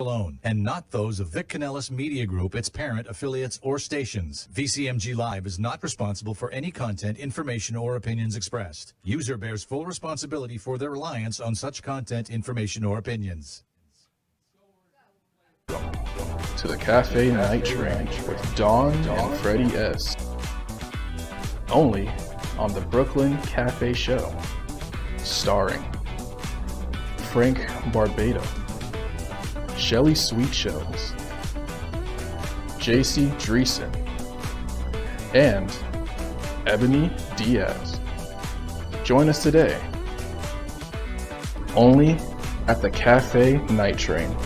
alone, and not those of Vic Canellis Media Group, its parent, affiliates, or stations. VCMG Live is not responsible for any content, information, or opinions expressed. User bears full responsibility for their reliance on such content, information, or opinions. to the Cafe Night Train with Dawn and Freddie S. Only on the Brooklyn Cafe Show. Starring Frank Barbado, Shelly Sweetshells, JC Dreesen, and Ebony Diaz. Join us today. Only at the Cafe Night Train.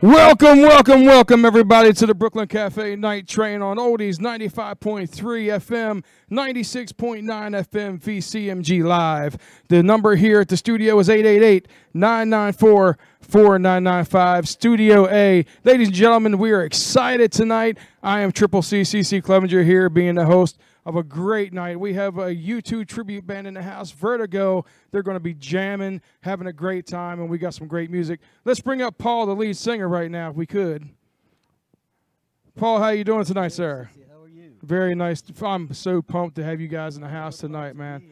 Welcome, welcome, welcome, everybody, to the Brooklyn Cafe Night Train on Oldies 95.3 FM, 96.9 FM, VCMG Live. The number here at the studio is 888 994 4995, Studio A. Ladies and gentlemen, we are excited tonight. I am Triple C, CC Clevenger here, being the host of a great night. We have a U2 tribute band in the house, Vertigo. They're going to be jamming, having a great time, and we got some great music. Let's bring up Paul, the lead singer, right now, if we could. Paul, how you doing tonight, sir? How are you? Very nice. I'm so pumped to have you guys in the house tonight, man.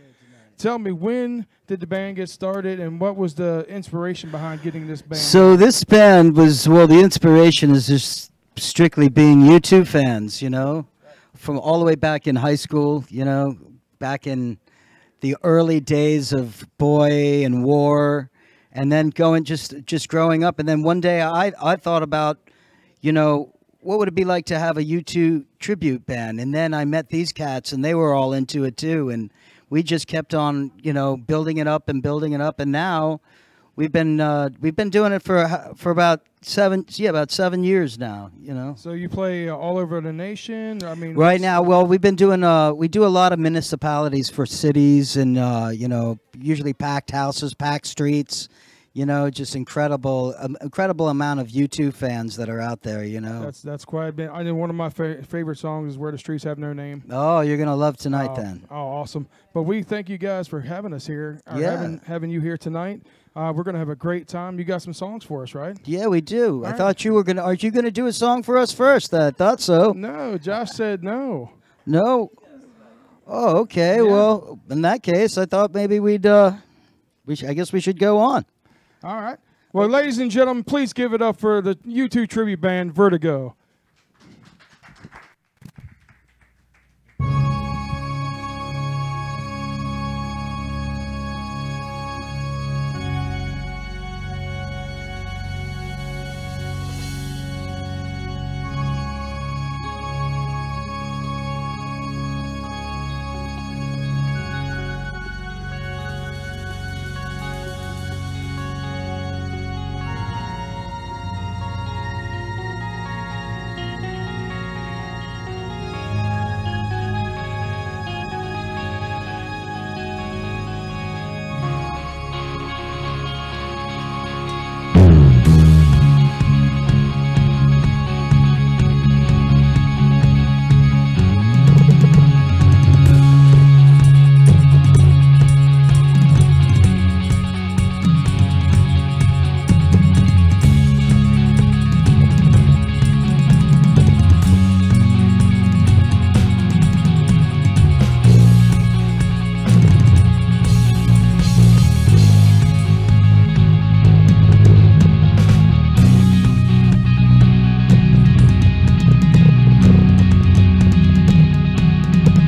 Tell me, when did the band get started, and what was the inspiration behind getting this band? So this band was well. The inspiration is just strictly being U2 fans. You know, from all the way back in high school. You know, back in the early days of Boy and War, and then going just just growing up. And then one day I I thought about, you know, what would it be like to have a U2 tribute band? And then I met these cats, and they were all into it too. And we just kept on, you know, building it up and building it up. And now we've been uh, we've been doing it for for about seven yeah about seven years now. You know. so you play uh, all over the nation. I mean, Right now, well, we've been doing uh, we do a lot of municipalities for cities, and uh, you know, usually packed houses, packed streets. You know, just incredible, um, incredible amount of U2 fans that are out there. You know. That's that's quite a bit. I know one of my fa- favorite songs is "Where the Streets Have No Name." oh, you're gonna love tonight oh, then. Oh, awesome! But we thank you guys for having us here. Yeah. having having you here tonight. Uh, we're gonna have a great time. You got some songs for us, right? Yeah, we do. I right. thought you were gonna. Are you gonna do a song for us first? I thought so. No, Josh said no. No. Oh, okay. Well, in that case, I thought maybe we'd. uh we sh- I guess we should go on. All right. Well, ladies and gentlemen, please give it up for the U2 tribute band Vertigo.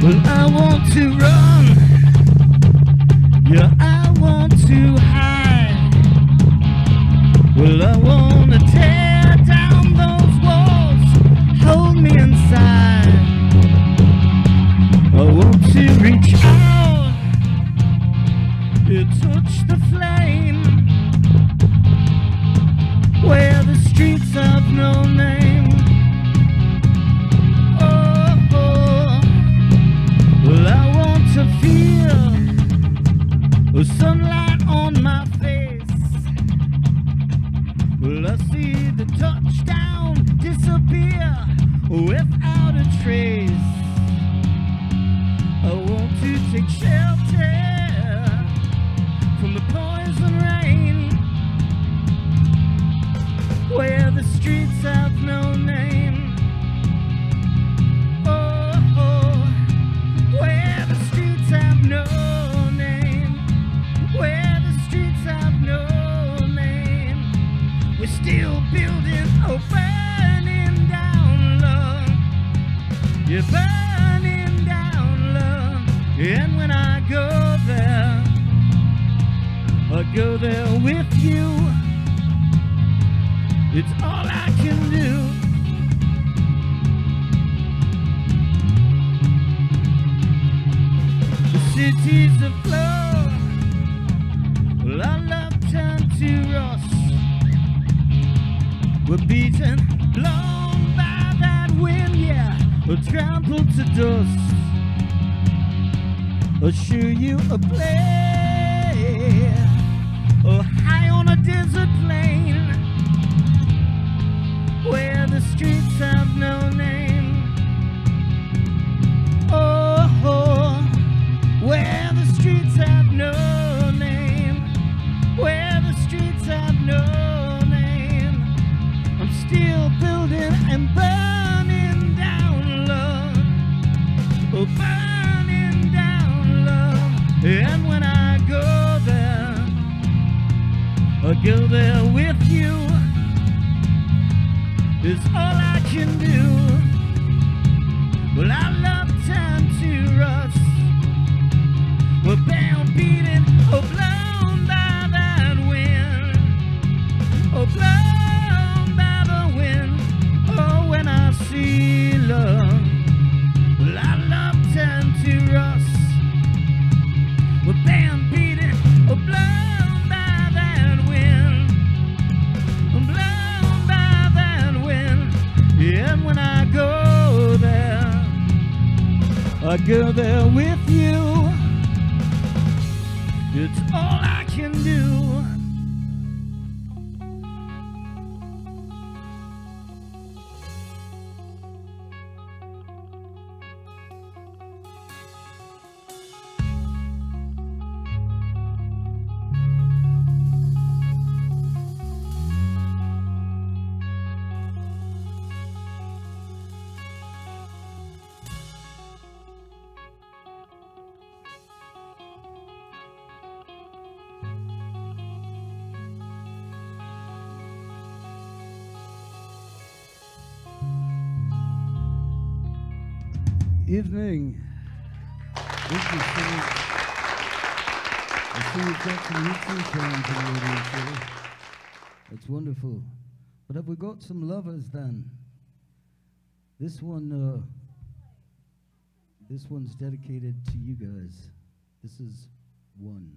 Well, I want to run. Yeah, I want to hide. Well, I want to tear down those walls. Hold me inside. I want to reach out. Building, oh, burning down love. You're burning down love. And when I go there, I go there with you. It's all I can do. The city's afloat. Well, our love turned to rust. We're beaten, blown by that wind, yeah, or trampled to dust. I'll show you a place, or high on a desert plain, where the streets have no name. Burning down love. And when I go there, I go there with you. It's all I can do. Well, our love turned to rust. We're bound, Philip. I see you've got some in the audience here. That's wonderful. But have we got some lovers then? This one, uh, this one's dedicated to you guys. This is one.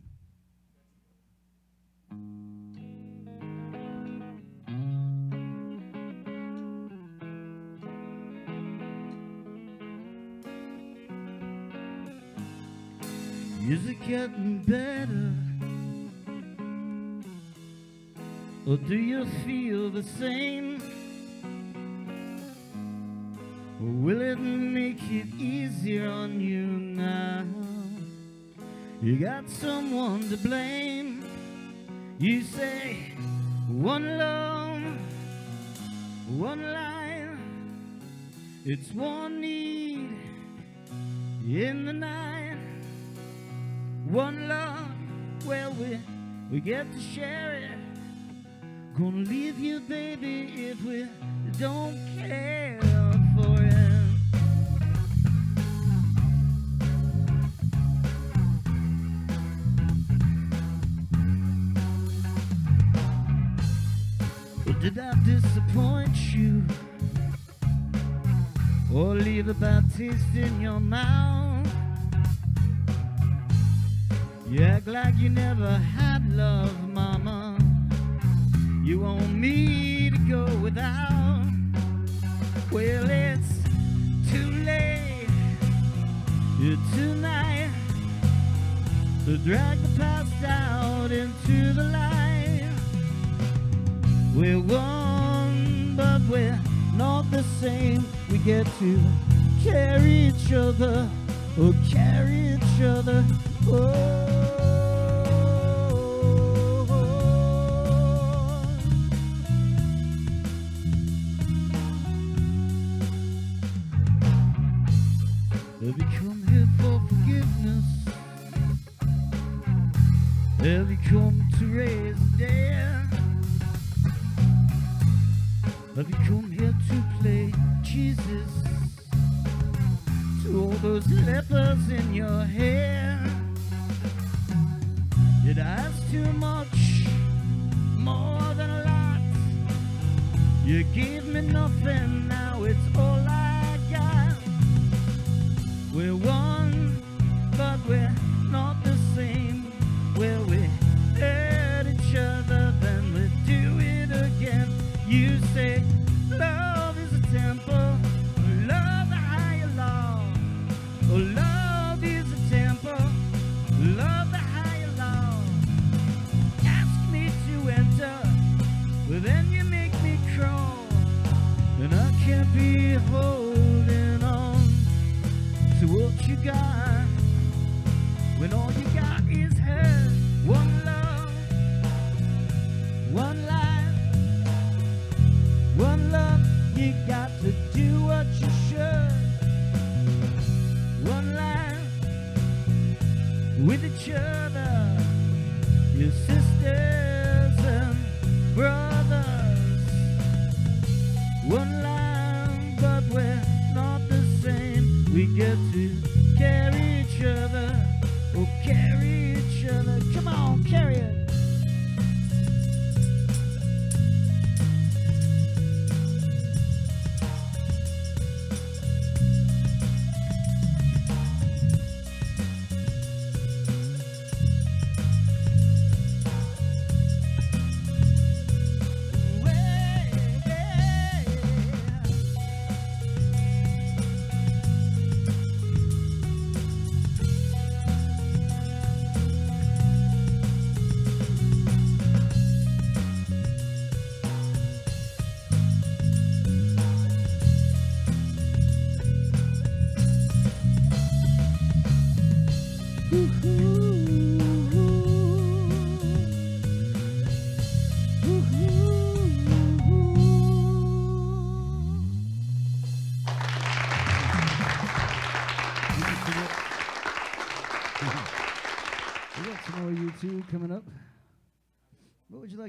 Is it getting better? Or do you feel the same? Or will it make it easier on you now? You got someone to blame. You say one love, one life, It's one need in the night. One love, well we we get to share it. Gonna leave you, baby, if we don't care for it. Did I disappoint you? Or leave a bad taste in your mouth? You act like you never had love, mama. You want me to go without? Well, it's too late tonight to drag the past out into the light. We're one, but we're not the same. We get to carry each other, or carry each other. Oh. Have you come here for forgiveness? Have you come to raise the dead? Have you come here to play Jesus? To all those lepers in your hair? Did I ask too much? More than a lot. You gave me nothing, now it's all I. We're one, but we're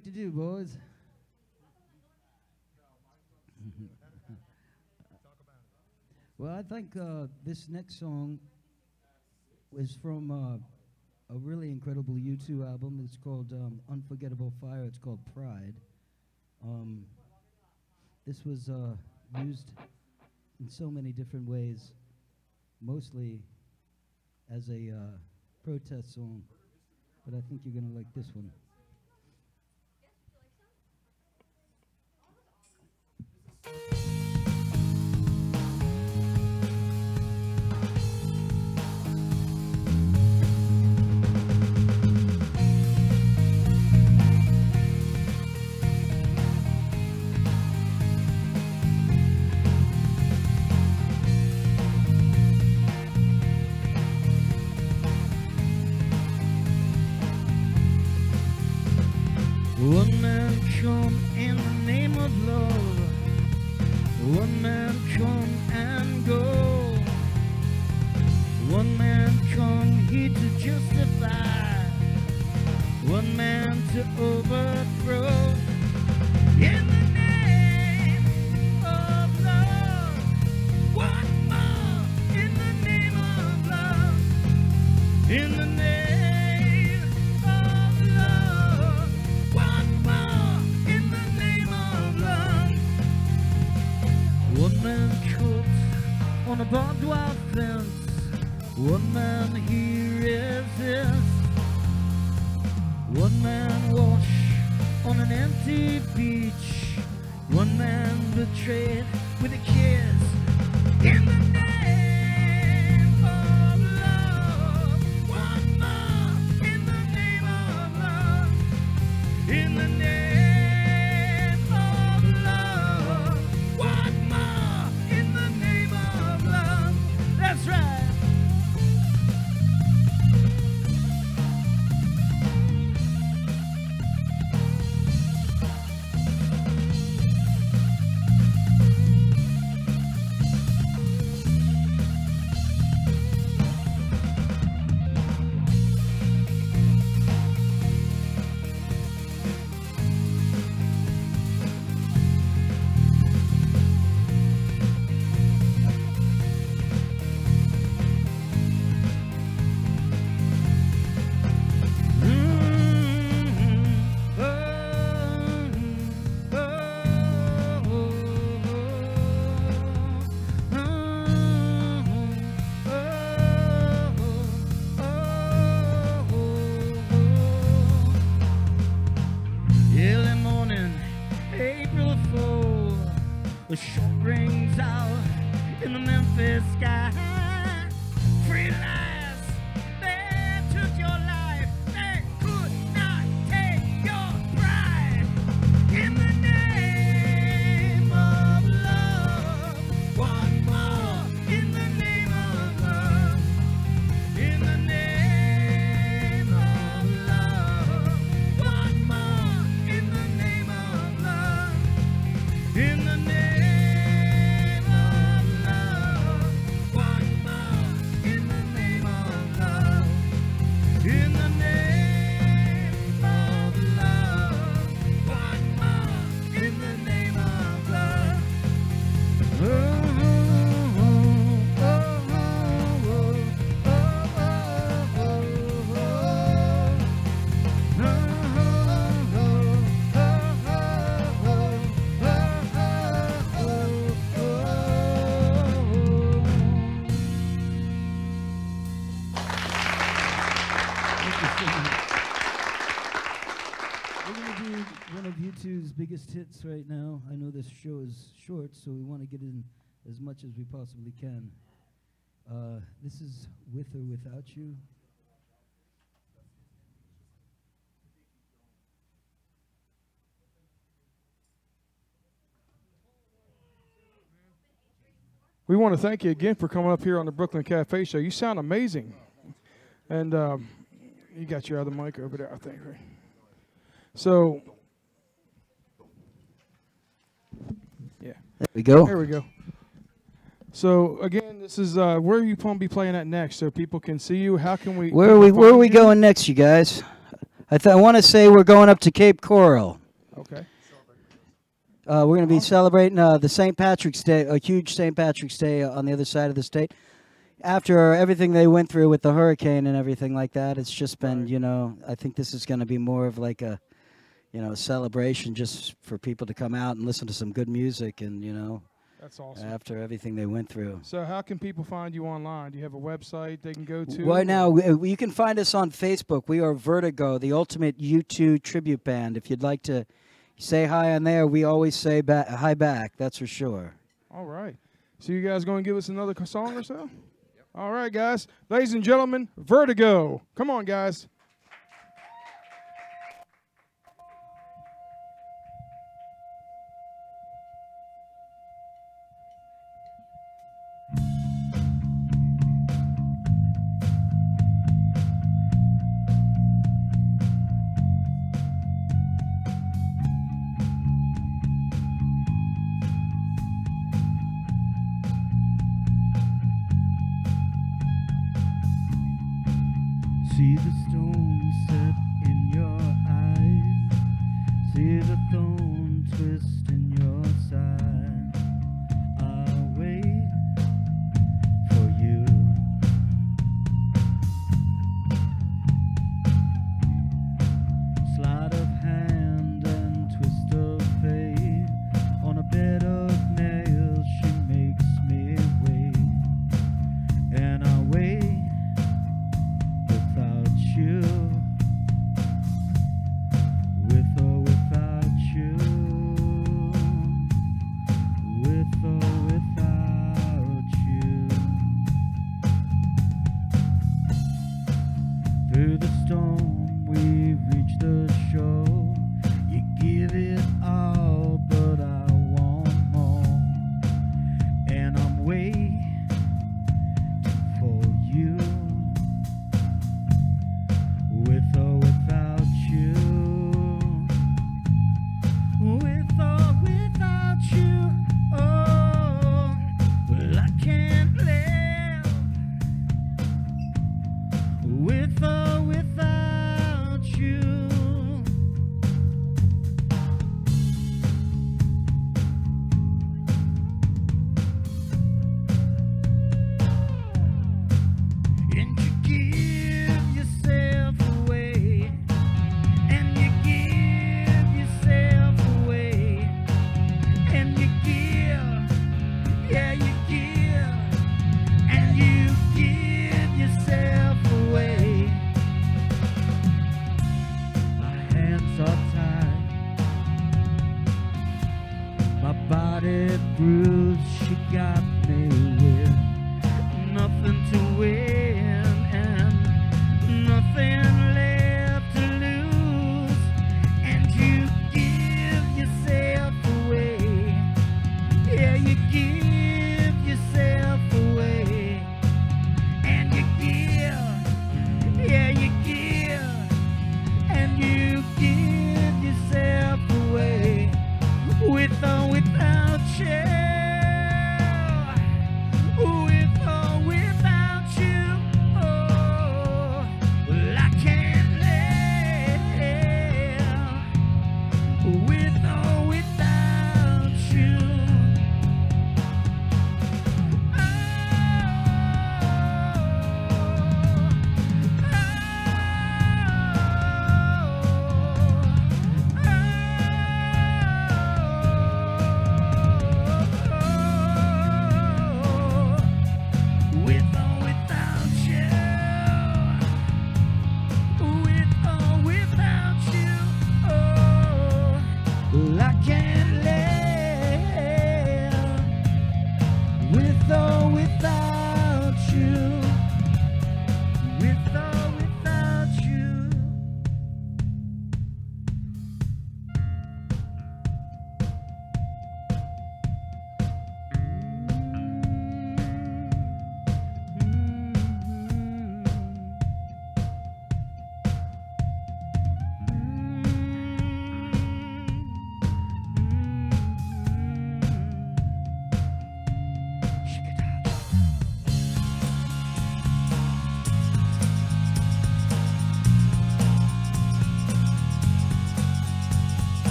like to do, boys? well, I think uh, this next song is from uh, a really incredible U2 album. It's called um, Unforgettable Fire. It's called Pride. Um, this was uh, used in so many different ways, mostly as a uh, protest song. But I think you're going to like this one. One Música biggest hits right now. I know this show is short, so we want to get in as much as we possibly can. Uh, this is With or Without You. We want to thank you again for coming up here on the Brooklyn Cafe Show. You sound amazing. And um, you got your other mic over there, I think? So, There we go. there we go. So again, this is uh, where are you going to be playing at next, so people can see you. How can we? Where are we? Where are we you? going next, you guys? I, th- I want to say we're going up to Cape Coral. Okay. Uh, we're going to be celebrating uh, the St. Patrick's Day, a huge St. Patrick's Day on the other side of the state. After everything they went through with the hurricane and everything like that, it's just been, you know, I think this is going to be more of like a, you know, a celebration just for people to come out and listen to some good music and, you know, That's awesome. after everything they went through. So how can people find you online? Do you have a website they can go to? Right now, you can find us on Facebook. We are Vertigo, the ultimate U2 tribute band. If you'd like to say hi on there, we always say ba- hi back. That's for sure. All right. So you guys going to give us another song or so? Yep. All right, guys. Ladies and gentlemen, Vertigo. Come on, guys. See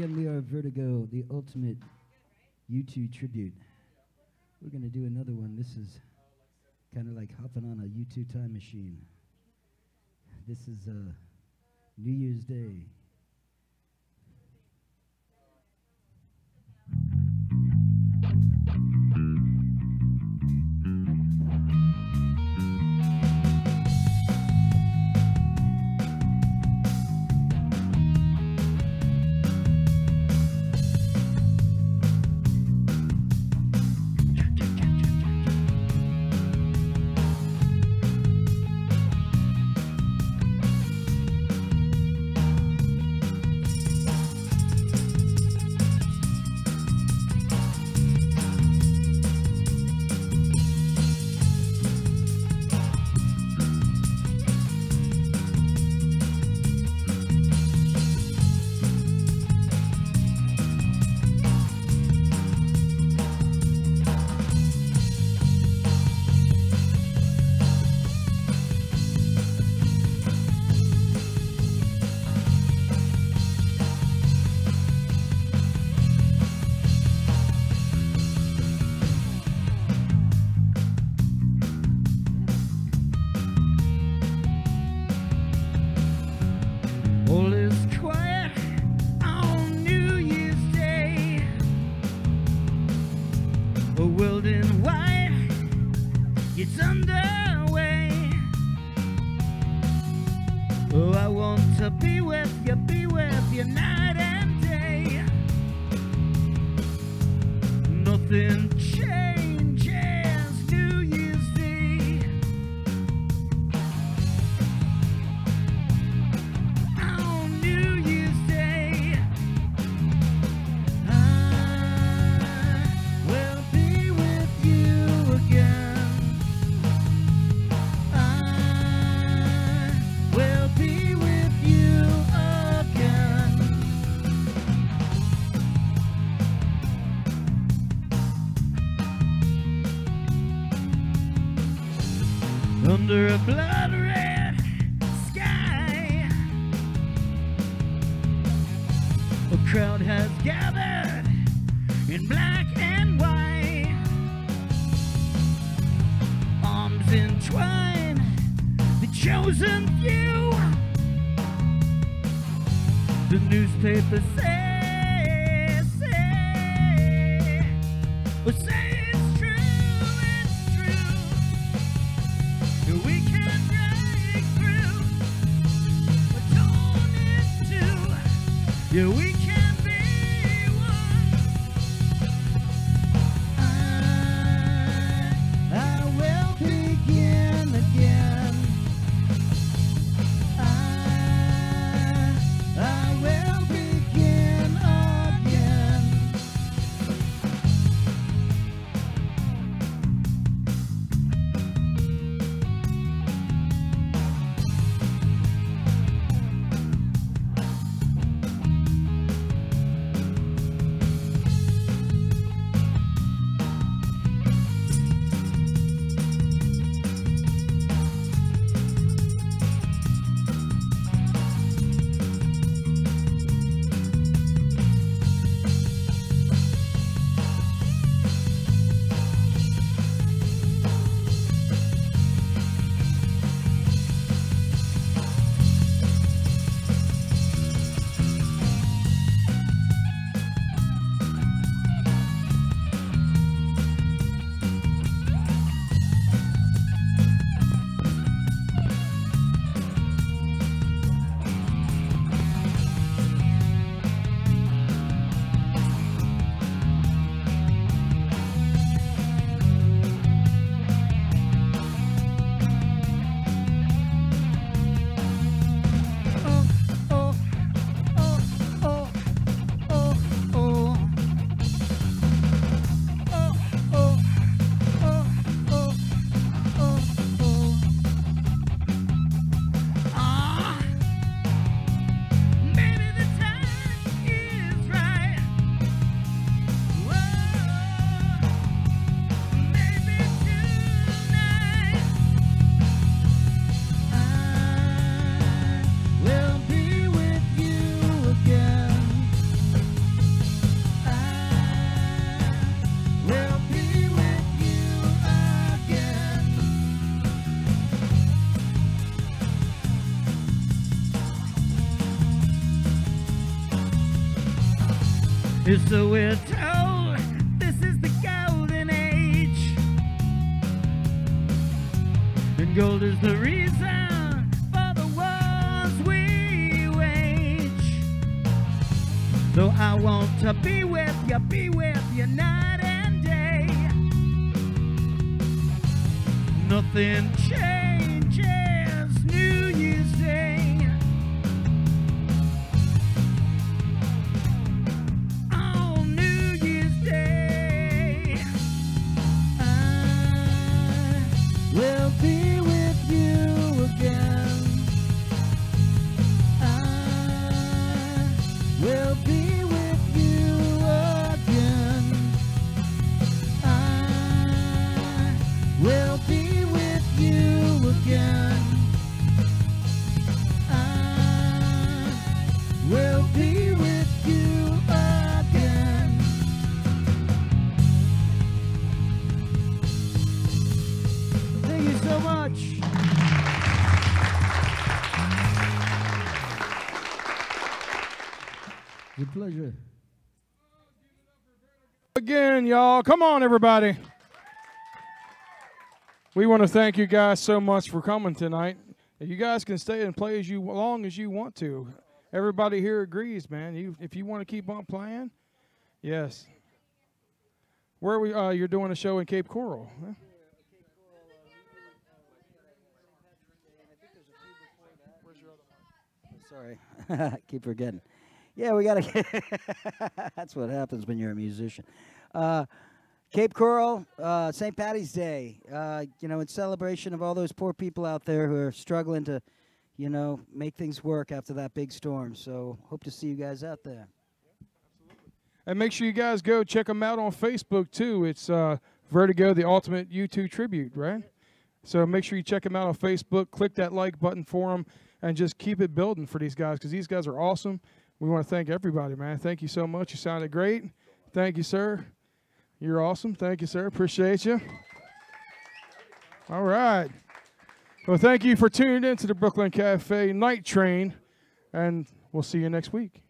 Miguel Leo Vertigo, the ultimate U2 tribute. We're going to do another one. This is kind of like hopping on a U2 time machine. This is uh, New Year's Day. Y'all. Come on, everybody. We want to thank you guys so much for coming tonight. You guys can stay and play as you long as you want to. Everybody here agrees, man. You, if you want to keep on playing, yes. Where we? Uh, you're doing a show in Cape Coral. huh? Sorry, keep forgetting. Yeah, we gotta. That's what happens when you're a musician. Uh, Cape Coral, uh, St. Patty's Day. Uh, you know, in celebration of all those poor people out there who are struggling to, you know, make things work after that big storm. So hope to see you guys out there. And make sure you guys go check them out on Facebook too. It's uh, Vertigo, the Ultimate U2 Tribute, right? So make sure you check them out on Facebook. Click that like button for them, and just keep it building for these guys because these guys are awesome. we want to thank everybody, man. Thank you so much. You sounded great. Thank you, sir. You're awesome. Thank you, sir. Appreciate you. All right. Well, thank you for tuning in to the Brooklyn Cafe Night Train, and we'll see you next week.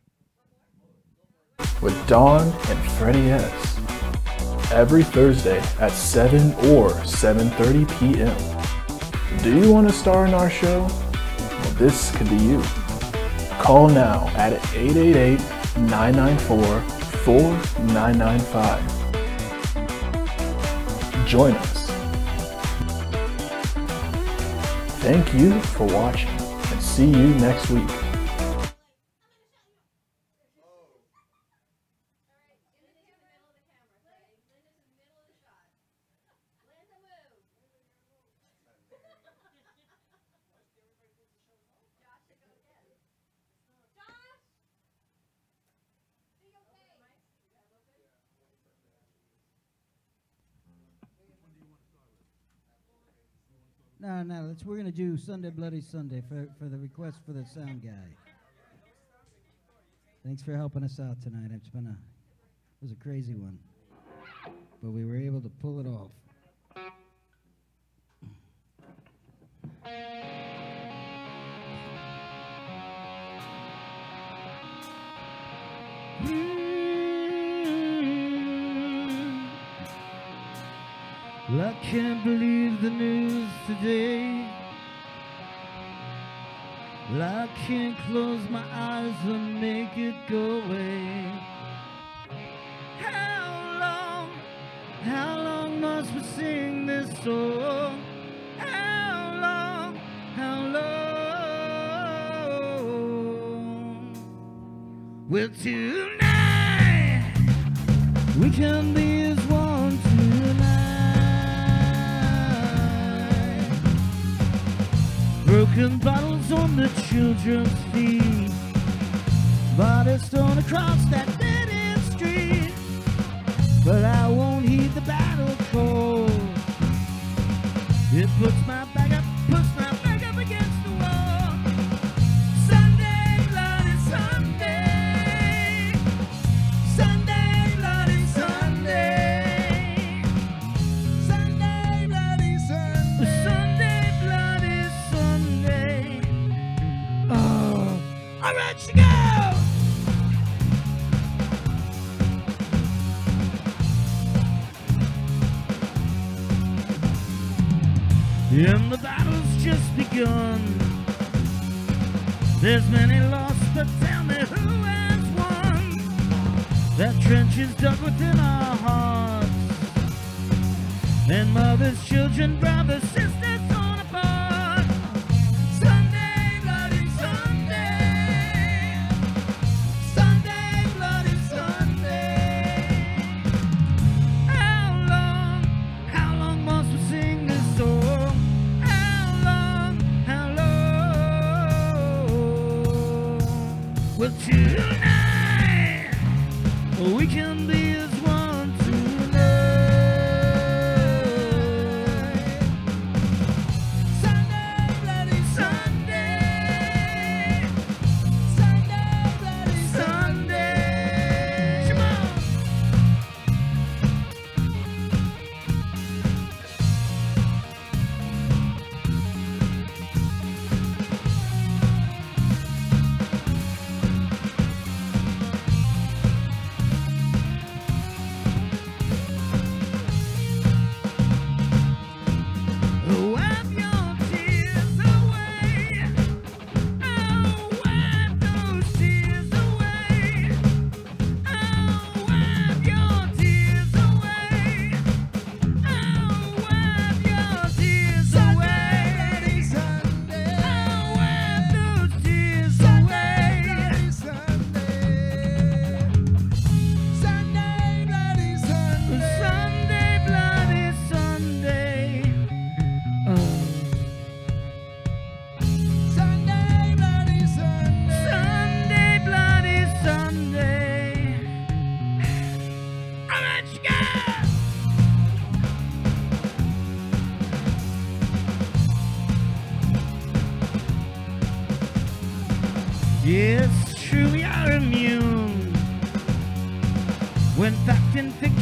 with Dawn and Freddie S. Every Thursday at 7 or 7:30 p.m. Do you want to star in our show? Well, this could be you. Call now at 888-994-4995. Join us. Thank you for watching and see you next week. No, no, let's, we're gonna do Sunday Bloody Sunday for, for the request for the sound guy. Thanks for helping us out tonight. It's been a, it was a crazy one, but we were able to pull it off. Well, I can't believe the news today. Well, I can't close my eyes and make it go away. How long, how long must we sing this song? How long, how long? Well, tonight we can be Broken bottles on the children's feet. Bodies thrown across that dead street. But I won't heed the battle call. It puts my Go. And the battle's just begun. There's many lost, but tell me who has won. That trench is dug within our hearts. And mothers, children, brothers, sisters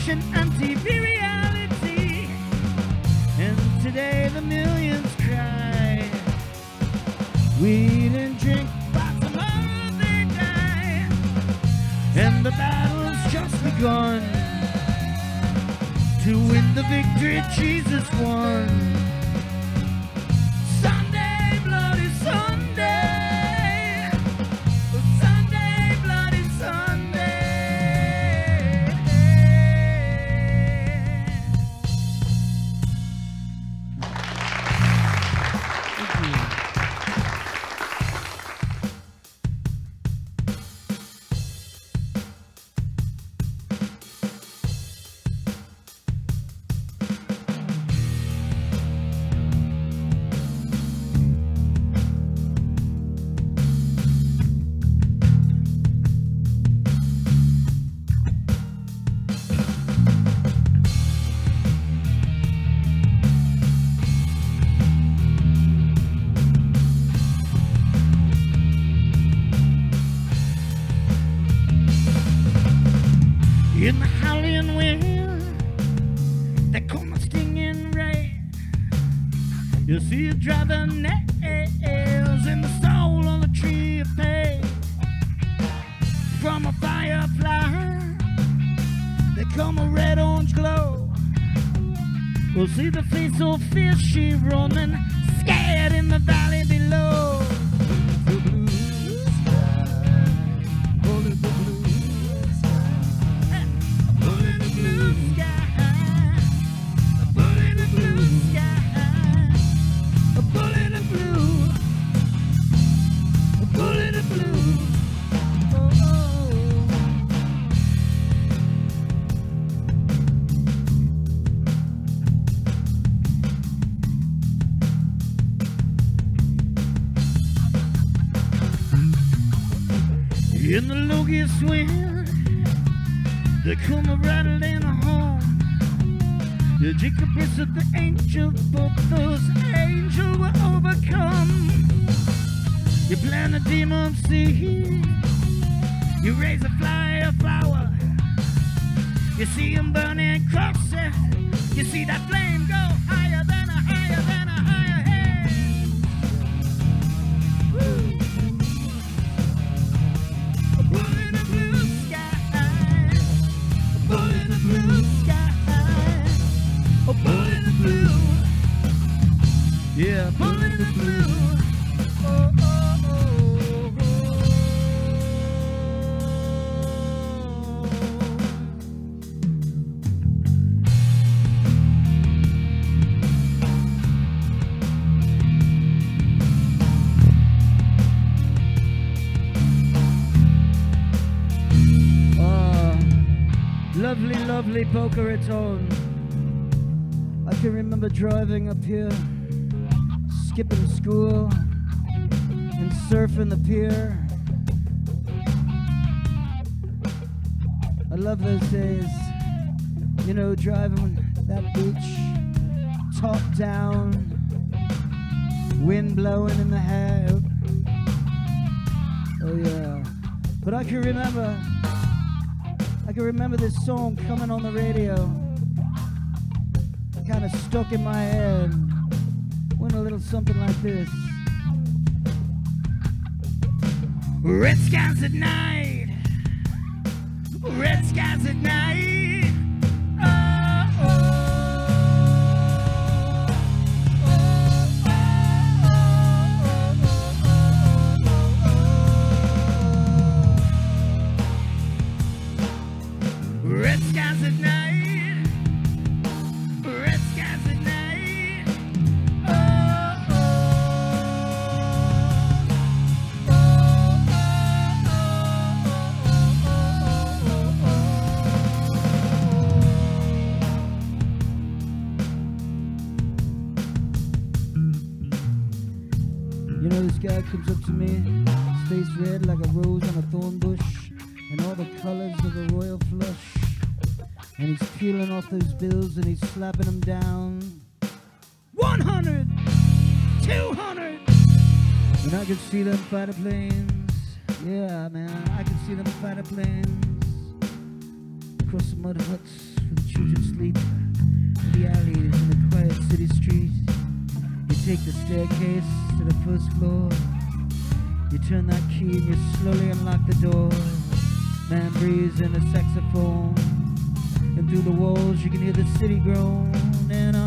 fiction and TV reality. And today the millions cry. We and drink, but tomorrow they die. And the battle's just begun. To win the victory Jesus won. Lovely, Boca Raton. I can remember driving up here, skipping school, and surfing the pier. I love those days, you know, driving that beach, top down, wind blowing in the hair. Oh yeah. But I can remember, can remember this song coming on the radio. Kind of stuck in my head. Went a little something like this. Red skies at night. Red skies at night. Comes up to me, his face red like a rose on a thorn bush, and all the colors of the royal flush. And he's peeling off those bills and he's slapping them down. 100! 200! And I could see them fighter planes. Yeah, man, I could see them fighter planes. across the mud huts where the children sleep, in the alleys and the quiet city streets. You take the staircase to the first floor. You turn that key and you slowly unlock the door. Man breathes in a saxophone, and through the walls you can hear the city groan. And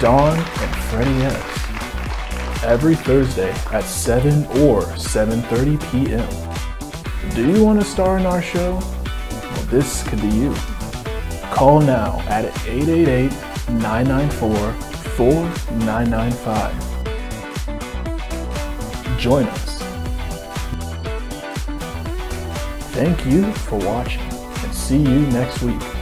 Dawn and Freddie S. Every Thursday at 7 or 7.30 p.m. Do you want to star in our show? Well, this could be you. Call now at 888-994-4995. Join us. Thank you for watching and see you next week.